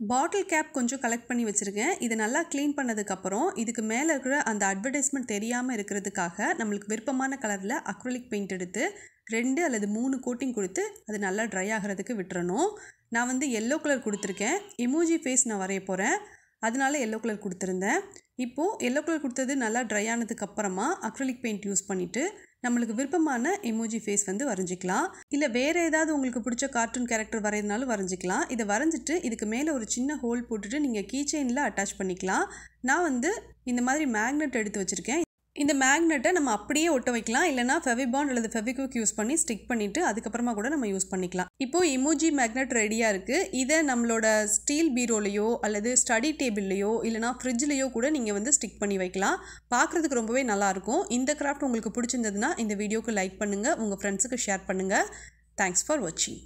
பாட்டில் gap கொஞ்சம் collect பண்ணி வச்சுருக்கேன். இதை நல்லா க்ளீன் பண்ணதுக்கப்புறம் இதுக்கு மேலே இருக்கிற அந்த அட்வர்டைஸ்மெண்ட் தெரியாமல் இருக்கிறதுக்காக நம்மளுக்கு விருப்பமான கலரில் அக்ரலிக் பெயிண்ட் எடுத்து ரெண்டு அல்லது மூணு கோட்டிங் கொடுத்து அது நல்லா ட்ரை ஆகிறதுக்கு விட்டுறணும். நான் வந்து எல்லோ கலர் கொடுத்துருக்கேன். இமோஜி ஃபேஸ் நான் வரைய போகிறேன் அதனால எல்லோ கலர் கொடுத்துருந்தேன். இப்போது எல்லோ கலர் கொடுத்தது நல்லா ட்ரை ஆனதுக்கு அப்புறமா அக்ரலிக் பெயிண்ட் யூஸ் பண்ணிவிட்டு நம்மளுக்கு விருப்பமான எமோஜி ஃபேஸ் வந்து வரைஞ்சிக்கலாம். இல்லை வேறு ஏதாவது உங்களுக்கு பிடிச்ச கார்ட்டூன் கேரக்டர் வரையிறதுனாலும் வரைஞ்சிக்கலாம். இதை வரைஞ்சிட்டு இதுக்கு மேலே ஒரு சின்ன ஹோல் போட்டுட்டு நீங்கள் கீ செயினில் அட்டாச் பண்ணிக்கலாம். நான் வந்து இந்த மாதிரி மேக்னெட் எடுத்து வச்சுருக்கேன். இந்த மேக்னெட்டை நம்ம அப்படியே ஒட்ட வைக்கலாம். இல்லைனா ஃபெவிபாண்ட் அல்லது ஃபெவிக்விக் யூஸ் பண்ணி ஸ்டிக் பண்ணிவிட்டு அதுக்கப்புறமா கூட நம்ம யூஸ் பண்ணிக்கலாம். இப்போது இமோஜி மேக்னெட் ரெடியாக இருக்குது இதை நம்மளோட ஸ்டீல் பீரோலையோ அல்லது ஸ்டடி டேபிள்லையோ இல்லைனா ஃப்ரிட்ஜ்லேயோ கூட நீங்கள் வந்து ஸ்டிக் பண்ணி வைக்கலாம். பார்க்குறதுக்கு ரொம்பவே நல்லாயிருக்கும் இந்த கிராஃப்ட் உங்களுக்கு பிடிச்சிருந்ததுன்னா இந்த வீடியோக்கு லைக் பண்ணுங்கள் உங்கள் ஃப்ரெண்ட்ஸுக்கு ஷேர் பண்ணுங்கள் தேங்க்ஸ் ஃபார் வாட்சிங்